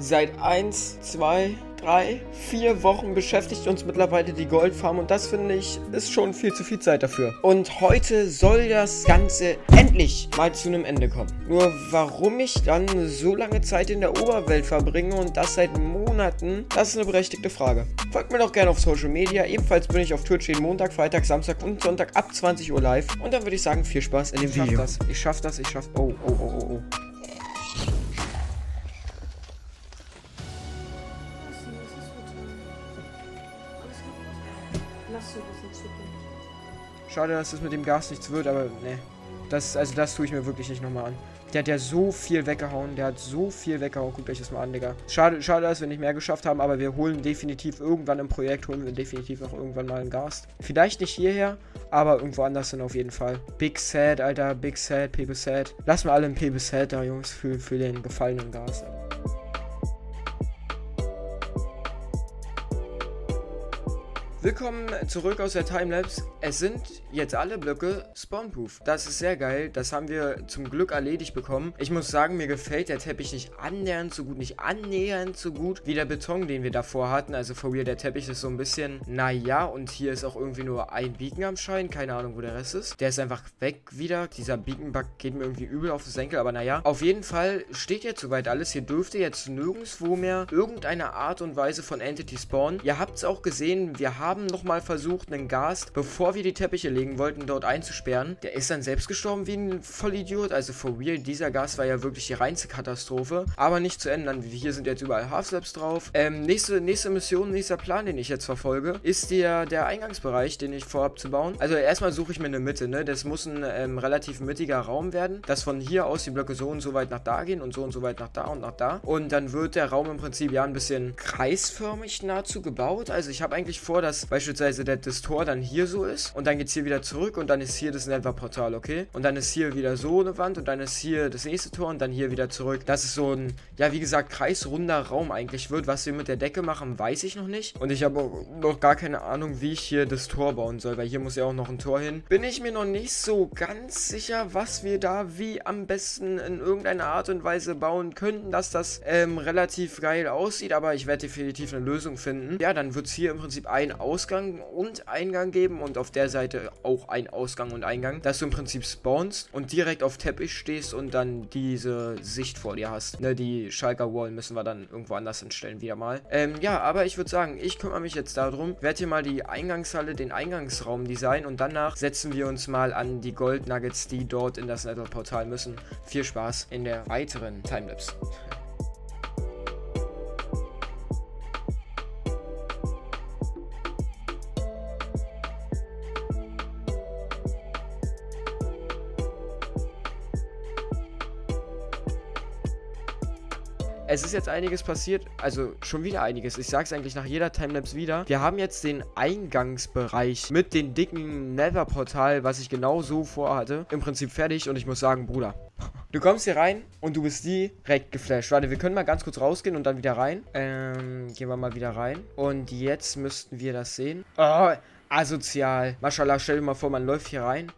Seit 1, 2, 3, 4 Wochen beschäftigt uns mittlerweile die Goldfarm und das finde ich ist schon viel zu viel Zeit dafür. Und heute soll das Ganze endlich mal zu einem Ende kommen. Nur warum ich dann so lange Zeit in der Oberwelt verbringe und das seit Monaten, das ist eine berechtigte Frage. Folgt mir doch gerne auf Social Media. Ebenfalls bin ich auf Twitch jeden Montag, Freitag, Samstag und Sonntag ab 20 Uhr live. Und dann würde ich sagen, viel Spaß in dem Ich Video. schaff das, ich schaff das, ich schaff. Oh, oh, oh, oh, oh. In Zukunft. Schade, dass das mit dem Gas nichts wird, aber ne. Das, also das tue ich mir wirklich nicht nochmal an. Der hat ja so viel weggehauen. Der hat so viel weggehauen. Guckt euch das mal an, Digga. Schade, schade, dass wir nicht mehr geschafft haben, aber wir holen definitiv irgendwann im Projekt, holen wir definitiv noch irgendwann mal einen Gast. Vielleicht nicht hierher, aber irgendwo anders dann auf jeden Fall. Big Sad, Alter. Big Sad, Pepe Sad. Lass mal alle ein Pepe Sad da, Jungs, für, für den gefallenen Gast. Willkommen zurück aus der Timelapse. Es sind jetzt alle Blöcke spawnproof. Das ist sehr geil. Das haben wir zum Glück erledigt bekommen. Ich muss sagen, mir gefällt der Teppich nicht annähernd so gut, nicht annähernd so gut wie der Beton, den wir davor hatten. Also for real, der Teppich ist so ein bisschen, naja, und hier ist auch irgendwie nur ein Beacon am Schein. Keine Ahnung, wo der Rest ist. Der ist einfach weg wieder. Dieser Beacon-Bug geht mir irgendwie übel auf den Senkel, aber naja. Auf jeden Fall steht jetzt soweit alles. Hier dürfte jetzt nirgendwo mehr irgendeine Art und Weise von Entity spawnen. Ihr habt es auch gesehen, wir haben nochmal versucht, einen Gast, bevor wir die Teppiche legen wollten, dort einzusperren. Der ist dann selbst gestorben wie ein Vollidiot. Also for real, dieser Gast war ja wirklich die reinste Katastrophe. Aber nicht zu ändern. Hier sind jetzt überall Half-Slaps drauf. Ähm, nächste, nächste Mission, nächster Plan, den ich jetzt verfolge, ist der, der Eingangsbereich, den ich vorhab zu bauen. Also erstmal suche ich mir eine Mitte, ne? Das muss ein ähm, relativ mittiger Raum werden, dass von hier aus die Blöcke so und so weit nach da gehen und so und so weit nach da und nach da. Und dann wird der Raum im Prinzip ja ein bisschen kreisförmig nahezu gebaut. Also ich habe eigentlich vor, dass beispielsweise der, das Tor dann hier so ist und dann geht es hier wieder zurück und dann ist hier das Nether-Portal, okay? Und dann ist hier wieder so eine Wand und dann ist hier das nächste Tor und dann hier wieder zurück. Das ist so ein, ja wie gesagt, kreisrunder Raum eigentlich wird. Was wir mit der Decke machen, weiß ich noch nicht. Und ich habe noch gar keine Ahnung, wie ich hier das Tor bauen soll, weil hier muss ja auch noch ein Tor hin. Bin ich mir noch nicht so ganz sicher, was wir da wie am besten in irgendeiner Art und Weise bauen könnten, dass das ähm, relativ geil aussieht, aber ich werde definitiv eine Lösung finden. Ja, dann wird es hier im Prinzip einen Ausgang und Eingang geben und auf der Seite auch ein Ausgang und Eingang, dass du im Prinzip spawnst und direkt auf Teppich stehst und dann diese Sicht vor dir hast. Ne, die Schalker Wall müssen wir dann irgendwo anders hinstellen wieder mal. Ähm, ja, aber ich würde sagen, ich kümmere mich jetzt darum, werde hier mal die Eingangshalle, den Eingangsraum designen und danach setzen wir uns mal an die Gold Nuggets, die dort in das Nether-Portal müssen. Viel Spaß in der weiteren Timelapse. Ist jetzt einiges passiert, also schon wieder einiges. Ich sag's eigentlich nach jeder Timelapse wieder. Wir haben jetzt den Eingangsbereich mit dem dicken Nether-Portal, was ich genau so vorhatte, im Prinzip fertig. Und ich muss sagen, Bruder, du kommst hier rein und du bist direkt geflasht. Warte, wir können mal ganz kurz rausgehen und dann wieder rein. Ähm, gehen wir mal wieder rein. Und jetzt müssten wir das sehen. Oh, asozial. Maschallah, stell dir mal vor, man läuft hier rein.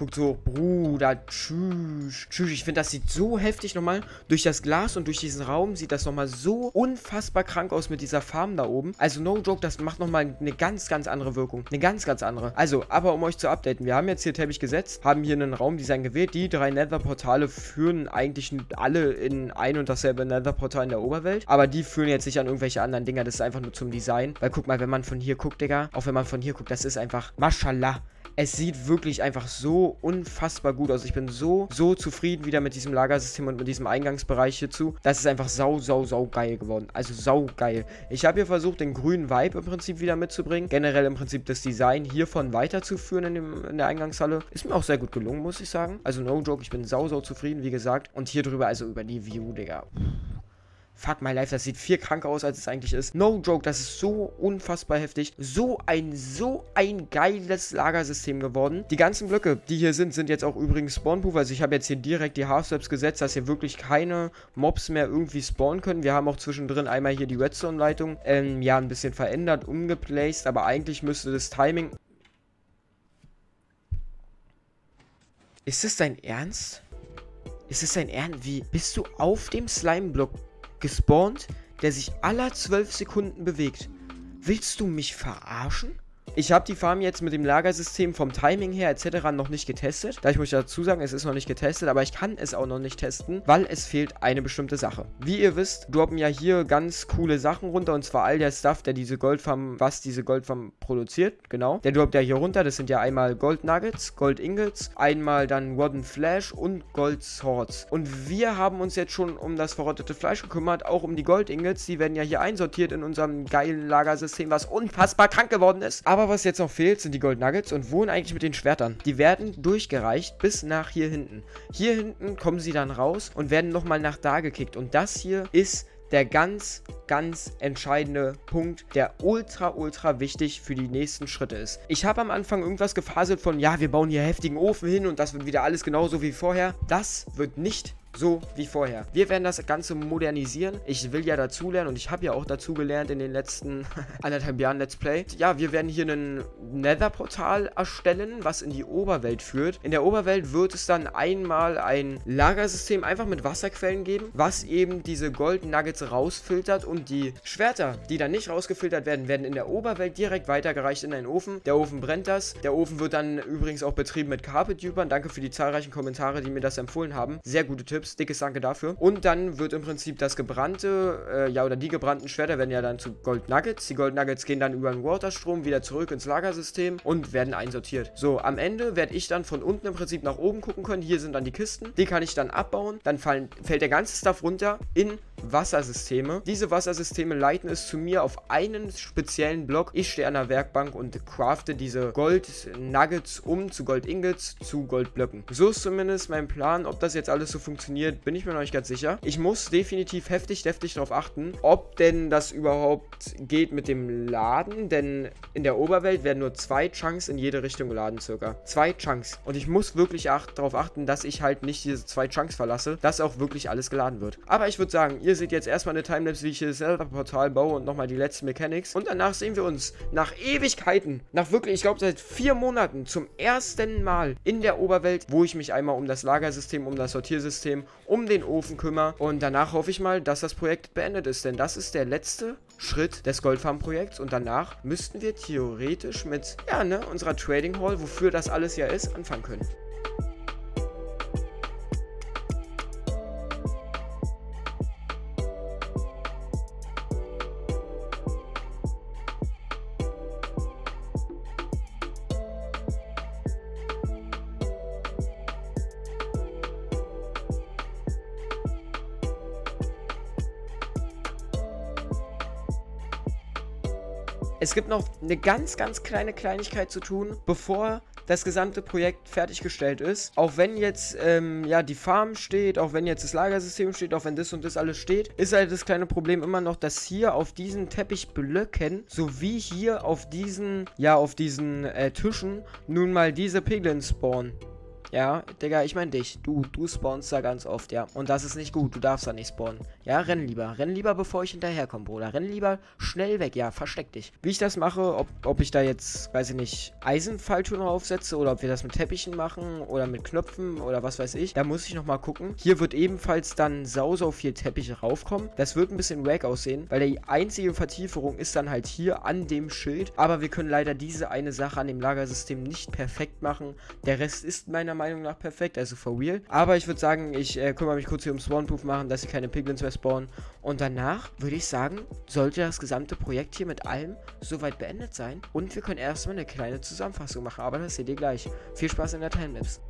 Guckt so, Bruder, tschüss, tschüss. Ich finde, das sieht so heftig nochmal. Durch das Glas und durch diesen Raum sieht das nochmal so unfassbar krank aus mit dieser Farm da oben. Also, no joke, das macht nochmal eine ganz, ganz andere Wirkung. Eine ganz, ganz andere. Also, aber um euch zu updaten, wir haben jetzt hier Teppich gesetzt, haben hier einen Raumdesign gewählt. Die drei Nether-Portale führen eigentlich alle in ein und dasselbe Nether-Portal in der Oberwelt. Aber die führen jetzt nicht an irgendwelche anderen Dinger. Das ist einfach nur zum Design. Weil guck mal, wenn man von hier guckt, Digga, auch wenn man von hier guckt, das ist einfach, mashallah. Es sieht wirklich einfach so unfassbar gut aus. Ich bin so, so zufrieden wieder mit diesem Lagersystem und mit diesem Eingangsbereich hierzu. Das ist einfach sau, sau, sau geil geworden. Also sau geil. Ich habe hier versucht, den grünen Vibe im Prinzip wieder mitzubringen. Generell im Prinzip das Design hiervon weiterzuführen in, dem, in der Eingangshalle. Ist mir auch sehr gut gelungen, muss ich sagen. Also no joke, ich bin sau, sau zufrieden, wie gesagt. Und hier drüber, also über die View, Digga. Fuck my life, das sieht viel kranker aus, als es eigentlich ist. No joke, das ist so unfassbar heftig. So ein, so ein geiles Lagersystem geworden. Die ganzen Blöcke, die hier sind, sind jetzt auch übrigens Spawnproof. Also ich habe jetzt hier direkt die Half-Steps gesetzt, dass hier wirklich keine Mobs mehr irgendwie spawnen können. Wir haben auch zwischendrin einmal hier die Redstone-Leitung, ähm, ja, ein bisschen verändert, umgeplaced. Aber eigentlich müsste das Timing... Ist das dein Ernst? Ist das dein Ernst? Wie? Bist du auf dem Slime-Block gespawnt, der sich aller 12 Sekunden bewegt. Willst du mich verarschen? Ich habe die Farm jetzt mit dem Lagersystem vom Timing her etc. noch nicht getestet. Da ich muss dazu sagen, es ist noch nicht getestet, aber ich kann es auch noch nicht testen, weil es fehlt eine bestimmte Sache. Wie ihr wisst, droppen ja hier ganz coole Sachen runter und zwar all der Stuff, der diese Goldfarm, was diese Goldfarm produziert, genau. Der droppt ja hier runter. Das sind ja einmal Gold Nuggets, Gold Ingots, einmal dann Wooden Flash und Gold Swords. Und wir haben uns jetzt schon um das verrottete Fleisch gekümmert, auch um die Gold Ingots. Die werden ja hier einsortiert in unserem geilen Lagersystem, was unfassbar krank geworden ist. Aber aber was jetzt noch fehlt, sind die Gold Nuggets und wohin eigentlich mit den Schwertern? Die werden durchgereicht bis nach hier hinten. Hier hinten kommen sie dann raus und werden nochmal nach da gekickt. Und das hier ist der ganz, ganz entscheidende Punkt, der ultra, ultra wichtig für die nächsten Schritte ist. Ich habe am Anfang irgendwas gefaselt von, ja, wir bauen hier heftigen Ofen hin und das wird wieder alles genauso wie vorher. Das wird nicht so wie vorher. Wir werden das Ganze modernisieren. Ich will ja dazulernen und ich habe ja auch dazugelernt in den letzten anderthalb Jahren Let's Play. Ja, wir werden hier ein Nether-Portal erstellen, was in die Oberwelt führt. In der Oberwelt wird es dann einmal ein Lagersystem einfach mit Wasserquellen geben, was eben diese Gold Nuggets rausfiltert und die Schwerter, die dann nicht rausgefiltert werden, werden in der Oberwelt direkt weitergereicht in einen Ofen. Der Ofen brennt das. Der Ofen wird dann übrigens auch betrieben mit Carpet-Dupern. Danke für die zahlreichen Kommentare, die mir das empfohlen haben. Sehr gute Tipps. Tipps. Dickes Danke dafür. Und dann wird im Prinzip das gebrannte, äh, ja, oder die gebrannten Schwerter werden ja dann zu Gold Nuggets. Die Gold Nuggets gehen dann über den Waterstrom wieder zurück ins Lagersystem und werden einsortiert. So, am Ende werde ich dann von unten im Prinzip nach oben gucken können. Hier sind dann die Kisten. Die kann ich dann abbauen. Dann fallen, fällt der ganze Stuff runter in Wassersysteme. Diese Wassersysteme leiten es zu mir auf einen speziellen Block. Ich stehe an der Werkbank und crafte diese Gold Nuggets um zu Gold Ingots zu Goldblöcken. So ist zumindest mein Plan. Ob das jetzt alles so funktioniert, bin ich mir noch nicht ganz sicher. Ich muss definitiv heftig, deftig darauf achten, ob denn das überhaupt geht mit dem Laden, denn in der Oberwelt werden nur zwei Chunks in jede Richtung geladen, circa. Zwei Chunks. Und ich muss wirklich acht, darauf achten, dass ich halt nicht diese zwei Chunks verlasse, dass auch wirklich alles geladen wird. Aber ich würde sagen, ihr seht jetzt erstmal eine Timelapse, wie ich hier selber Portal baue und nochmal die letzten Mechanics. Und danach sehen wir uns nach Ewigkeiten, nach wirklich, ich glaube seit vier Monaten, zum ersten Mal in der Oberwelt, wo ich mich einmal um das Lagersystem, um das Sortiersystem System um den Ofen kümmere. Und danach hoffe ich mal, dass das Projekt beendet ist, denn das ist der letzte Schritt des Goldfarm-Projekts und danach müssten wir theoretisch mit, ja, ne, unserer Trading Hall, wofür das alles ja ist, anfangen können. Es gibt noch eine ganz, ganz kleine Kleinigkeit zu tun, bevor das gesamte Projekt fertiggestellt ist. Auch wenn jetzt ähm, ja die Farm steht, auch wenn jetzt das Lagersystem steht, auch wenn das und das alles steht, ist halt das kleine Problem immer noch, dass hier auf diesen Teppichblöcken sowie hier auf diesen ja auf diesen äh, Tischen nun mal diese Piglins spawnen. Ja, Digga, ich mein dich. Du, du spawnst da ganz oft, ja. Und das ist nicht gut. Du darfst da nicht spawnen. Ja, renn lieber. Renn lieber, bevor ich hinterherkomme, Bruder. Renn lieber schnell weg. Ja, versteck dich. Wie ich das mache, ob, ob ich da jetzt, weiß ich nicht, Eisenfalltüren draufsetze oder ob wir das mit Teppichen machen oder mit Knöpfen oder was weiß ich, da muss ich nochmal gucken. Hier wird ebenfalls dann sau, sau viel Teppich raufkommen. Das wird ein bisschen wack aussehen, weil die einzige Vertieferung ist dann halt hier an dem Schild. Aber wir können leider diese eine Sache an dem Lagersystem nicht perfekt machen. Der Rest ist meiner Meinung nach perfekt, also for real. Aber ich würde sagen, ich äh, kümmere mich kurz hier um Spawnproof machen, dass sie keine Piglins mehr spawnen. Und danach würde ich sagen, sollte das gesamte Projekt hier mit allem soweit beendet sein. Und wir können erstmal eine kleine Zusammenfassung machen, aber das seht ihr gleich. Viel Spaß in der Timelapse.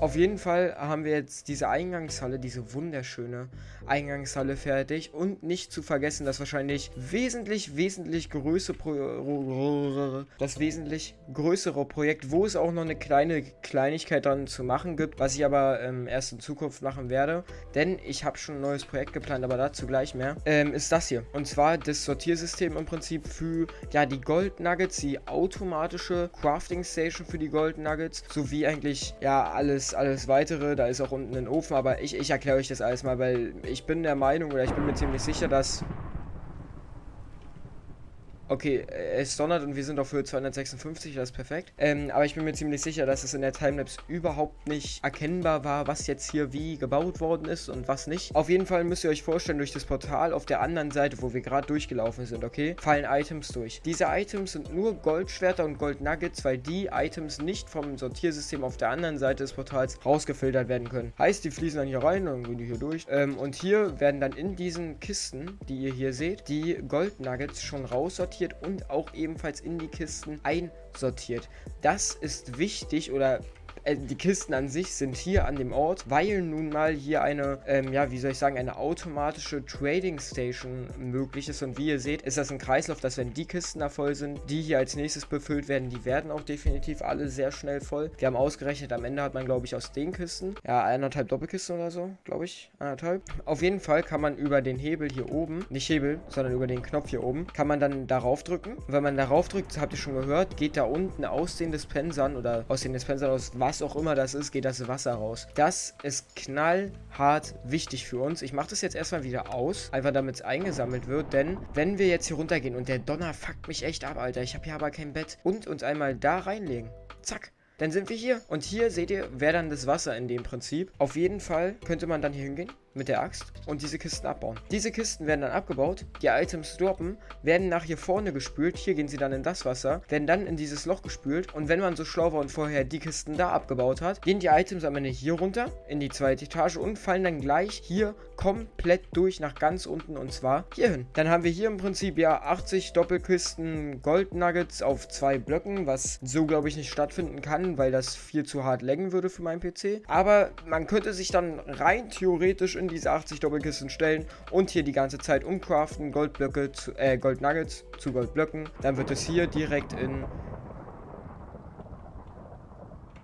Auf jeden Fall haben wir jetzt diese Eingangshalle, diese wunderschöne Eingangshalle fertig. Und nicht zu vergessen, das wahrscheinlich wesentlich, wesentlich größere, das wesentlich größere Projekt, wo es auch noch eine kleine Kleinigkeit dann zu machen gibt, was ich aber ähm, erst in Zukunft machen werde. Denn ich habe schon ein neues Projekt geplant, aber dazu gleich mehr. Ähm, ist das hier. Und zwar das Sortiersystem im Prinzip für ja die Gold Nuggets, die automatische Crafting Station für die Gold Nuggets, sowie eigentlich ja alles alles, weitere. Da ist auch unten ein Ofen, aber ich, ich erkläre euch das alles mal, weil ich bin der Meinung oder ich bin mir ziemlich sicher, dass Okay, es donnert und wir sind auf Höhe 256, das ist perfekt. Ähm, aber ich bin mir ziemlich sicher, dass es in der Timelapse überhaupt nicht erkennbar war, was jetzt hier wie gebaut worden ist und was nicht. Auf jeden Fall müsst ihr euch vorstellen, durch das Portal auf der anderen Seite, wo wir gerade durchgelaufen sind, okay, fallen Items durch. Diese Items sind nur Goldschwerter und Goldnuggets, weil die Items nicht vom Sortiersystem auf der anderen Seite des Portals rausgefiltert werden können. Heißt, die fließen dann hier rein, dann gehen die hier durch. Ähm, und hier werden dann in diesen Kisten, die ihr hier seht, die Goldnuggets schon raussortiert und auch ebenfalls in die Kisten einsortiert. Das ist wichtig oder äh, die Kisten an sich sind hier an dem Ort, weil nun mal hier eine, ähm, ja, wie soll ich sagen, eine automatische Trading Station möglich ist. Und wie ihr seht, ist das ein Kreislauf, dass wenn die Kisten da voll sind, die hier als nächstes befüllt werden, die werden auch definitiv alle sehr schnell voll. Wir haben ausgerechnet, am Ende hat man, glaube ich, aus den Kisten, ja, eineinhalb Doppelkisten oder so, glaube ich, anderthalb. Auf jeden Fall kann man über den Hebel hier oben, nicht Hebel, sondern über den Knopf hier oben, kann man dann darauf drücken. Und wenn man darauf drückt, habt ihr schon gehört, geht da unten aus den Dispensern oder aus den Dispensern aus was was auch immer das ist, geht das Wasser raus. Das ist knallhart wichtig für uns. Ich mache das jetzt erstmal wieder aus, einfach damit es eingesammelt wird, denn wenn wir jetzt hier runtergehen und der Donner fuckt mich echt ab, Alter, ich habe hier aber kein Bett und uns einmal da reinlegen. Zack, dann sind wir hier. Und hier seht ihr, wäre dann das Wasser in dem Prinzip. Auf jeden Fall könnte man dann hier hingehen mit der Axt und diese Kisten abbauen. Diese Kisten werden dann abgebaut, die Items droppen, werden nach hier vorne gespült, hier gehen sie dann in das Wasser, werden dann in dieses Loch gespült und wenn man so schlau war und vorher die Kisten da abgebaut hat, gehen die Items am Ende hier runter in die zweite Etage und fallen dann gleich hier komplett durch nach ganz unten und zwar hierhin. Dann haben wir hier im Prinzip ja 80 Doppelkisten Gold Nuggets auf zwei Blöcken, was so glaube ich nicht stattfinden kann, weil das viel zu hart längen würde für meinen PC. Aber man könnte sich dann rein theoretisch in diese 80 Doppelkisten stellen und hier die ganze Zeit umcraften, Goldblöcke zu, äh, Gold Nuggets zu Goldblöcken. Dann wird es hier direkt in...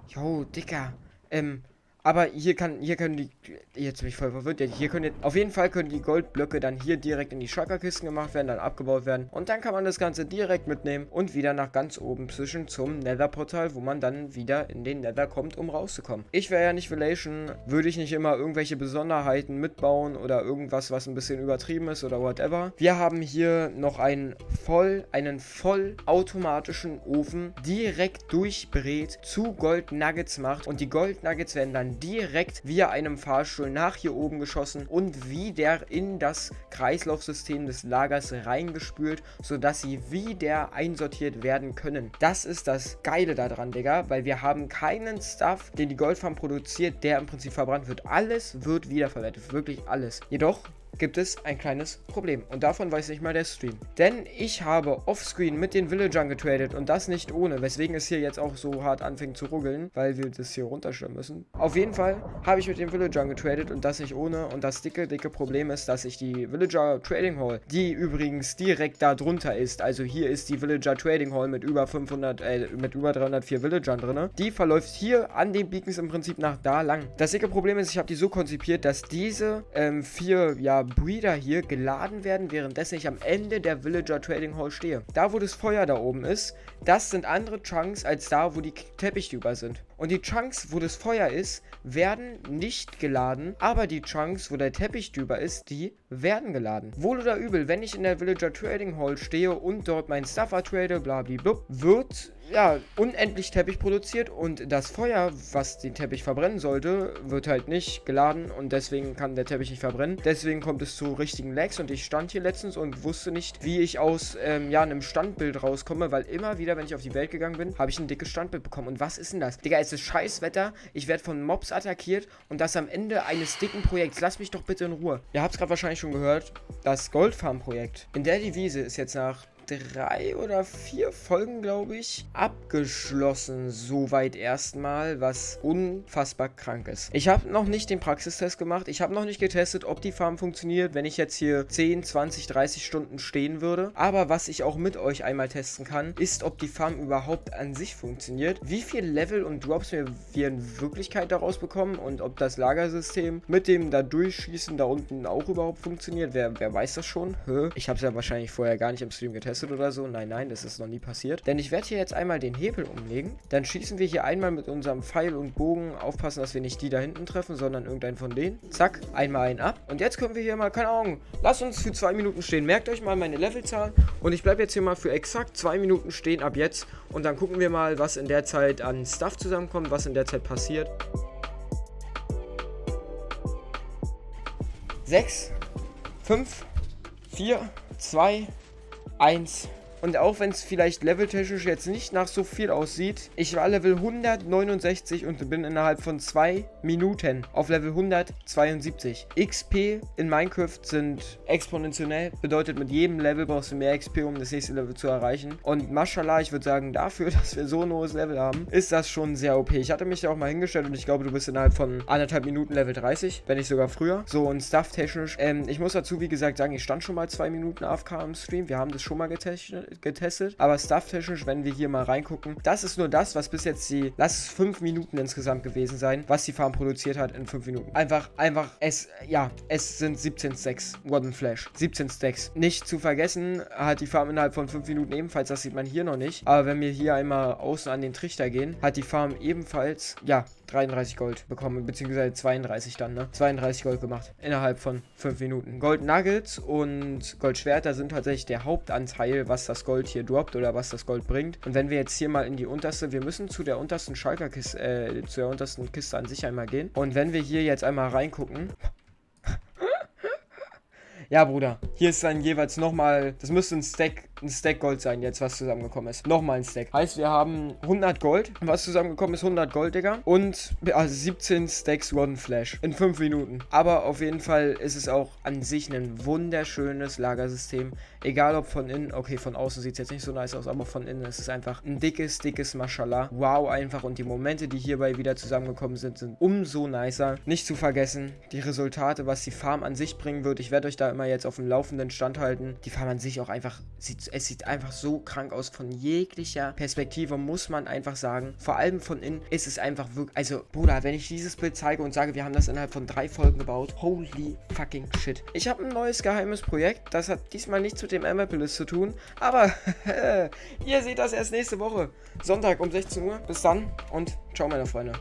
Jo, Dicker. Ähm, aber hier kann, hier können die, jetzt bin ich voll verwirrt, hier können, auf jeden Fall können die Goldblöcke dann hier direkt in die Shulkerkisten gemacht werden, dann abgebaut werden. Und dann kann man das Ganze direkt mitnehmen und wieder nach ganz oben zwischen zum Nether-Portal, wo man dann wieder in den Nether kommt, um rauszukommen. Ich wäre ja nicht Relation, würde ich nicht immer irgendwelche Besonderheiten mitbauen oder irgendwas, was ein bisschen übertrieben ist oder whatever. Wir haben hier noch einen voll, einen voll automatischen Ofen direkt durchbrät zu Gold Nuggets macht und die Gold Nuggets werden dann direkt via einem Fahrstuhl nach hier oben geschossen und wieder in das Kreislaufsystem des Lagers reingespült, sodass sie wieder einsortiert werden können. Das ist das Geile daran, Digga, weil wir haben keinen Stuff, den die Goldfarm produziert, der im Prinzip verbrannt wird. Alles wird wiederverwertet, wirklich alles. Jedoch gibt es ein kleines Problem. Und davon weiß nicht mal der Stream. Denn ich habe offscreen mit den Villagern getradet und das nicht ohne, weswegen es hier jetzt auch so hart anfängt zu ruckeln, weil wir das hier runterstellen müssen. Auf jeden Fall habe ich mit den Villagern getradet und das nicht ohne. Und das dicke, dicke Problem ist, dass ich die Villager Trading Hall, die übrigens direkt da drunter ist, also hier ist die Villager Trading Hall mit über 500, äh, mit über 304 Villagern drin, die verläuft hier an den Beacons im Prinzip nach da lang. Das dicke Problem ist, ich habe die so konzipiert, dass diese ähm, vier, ja, Breeder hier geladen werden, währenddessen ich am Ende der Villager Trading Hall stehe. Da, wo das Feuer da oben ist, das sind andere Chunks als da, wo die Teppichtüber sind. Und die Chunks, wo das Feuer ist, werden nicht geladen, aber die Chunks, wo der Teppich drüber ist, die werden geladen. Wohl oder übel, wenn ich in der Villager Trading Hall stehe und dort mein Stuffer trade, blablabla, wird ja, unendlich Teppich produziert und das Feuer, was den Teppich verbrennen sollte, wird halt nicht geladen und deswegen kann der Teppich nicht verbrennen. Deswegen kommt es zu richtigen Lags und ich stand hier letztens und wusste nicht, wie ich aus, ähm, ja, einem Standbild rauskomme, weil immer wieder, wenn ich auf die Welt gegangen bin, habe ich ein dickes Standbild bekommen. Und was ist denn das? Digga, es ist Scheißwetter, ich werde von Mobs attackiert und das am Ende eines dicken Projekts. Lass mich doch bitte in Ruhe. Ihr habt es gerade wahrscheinlich schon gehört, das Goldfarm-Projekt. In der Devise ist jetzt nach drei oder vier Folgen, glaube ich, abgeschlossen. Soweit erstmal, was unfassbar krank ist. Ich habe noch nicht den Praxistest gemacht. Ich habe noch nicht getestet, ob die Farm funktioniert, wenn ich jetzt hier 10, 20, 30 Stunden stehen würde. Aber was ich auch mit euch einmal testen kann, ist, ob die Farm überhaupt an sich funktioniert. Wie viel Level und Drops wir in Wirklichkeit daraus bekommen und ob das Lagersystem mit dem da durchschießen da unten auch überhaupt funktioniert. Wer, wer weiß das schon? Ich habe es ja wahrscheinlich vorher gar nicht im Stream getestet getestet oder so. Nein, nein, das ist noch nie passiert. Denn ich werde hier jetzt einmal den Hebel umlegen. Dann schießen wir hier einmal mit unserem Pfeil und Bogen. Aufpassen, dass wir nicht die da hinten treffen, sondern irgendeinen von denen. Zack, einmal einen ab. Und jetzt können wir hier mal, keine Ahnung, lasst uns für zwei Minuten stehen. Merkt euch mal meine Levelzahl. Und ich bleibe jetzt hier mal für exakt zwei Minuten stehen ab jetzt. Und dann gucken wir mal, was in der Zeit an Stuff zusammenkommt, was in der Zeit passiert. 6, 5, 4, 2, 1. Und auch wenn es vielleicht leveltechnisch jetzt nicht nach so viel aussieht, ich war Level 169 und bin innerhalb von zwei Minuten auf Level 172. XP in Minecraft sind exponentiell, bedeutet mit jedem Level brauchst du mehr XP, um das nächste Level zu erreichen. Und mashallah, ich würde sagen, dafür, dass wir so ein hohes Level haben, ist das schon sehr OP. Ich hatte mich da auch mal hingestellt und ich glaube, du bist innerhalb von anderthalb Minuten Level 30, wenn nicht sogar früher. So und Stuff-technisch, ähm, ich muss dazu, wie gesagt, sagen, ich stand schon mal zwei Minuten AFK im Stream. Wir haben das schon mal getestet getestet. Aber stufftechnisch, wenn wir hier mal reingucken, das ist nur das, was bis jetzt die, lass es 5 Minuten insgesamt gewesen sein, was die Farm produziert hat in 5 Minuten. Einfach, einfach, es, ja, es sind 17 Stacks. Golden Flash. 17 Stacks. Nicht zu vergessen, hat die Farm innerhalb von 5 Minuten ebenfalls, das sieht man hier noch nicht. Aber wenn wir hier einmal außen an den Trichter gehen, hat die Farm ebenfalls, ja, 33 Gold bekommen, beziehungsweise 32 dann, ne? 32 Gold gemacht innerhalb von 5 Minuten. Gold Nuggets und Goldschwerter sind tatsächlich der Hauptanteil, was das Gold hier droppt oder was das Gold bringt. Und wenn wir jetzt hier mal in die unterste, wir müssen zu der untersten Schalkerkiste, äh, zu der untersten Kiste an sich einmal gehen. Und wenn wir hier jetzt einmal reingucken, ja, Bruder. Hier ist dann jeweils nochmal, das müsste ein Stack, ein Stack Gold sein jetzt, was zusammengekommen ist. Nochmal ein Stack. Heißt, wir haben 100 Gold. Was zusammengekommen ist, 100 Gold, Digga. Und also 17 Stacks One Flash. In 5 Minuten. Aber auf jeden Fall ist es auch an sich ein wunderschönes Lagersystem. Egal ob von innen, okay, von außen sieht es jetzt nicht so nice aus, aber von innen ist es einfach ein dickes, dickes Mashallah. Wow, einfach. Und die Momente, die hierbei wieder zusammengekommen sind, sind umso nicer. Nicht zu vergessen, die Resultate, was die Farm an sich bringen wird. Ich werde euch da immer jetzt auf dem laufenden Stand halten. Die Farm an sich auch einfach, sieht, es sieht einfach so krank aus. Von jeglicher Perspektive muss man einfach sagen. Vor allem von innen ist es einfach wirklich, also Bruder, wenn ich dieses Bild zeige und sage, wir haben das innerhalb von drei Folgen gebaut, holy fucking shit. Ich habe ein neues geheimes Projekt. Das hat diesmal nichts mit dem Amapolis zu tun, aber ihr seht das erst nächste Woche. Sonntag um 16 Uhr. Bis dann und ciao meine Freunde.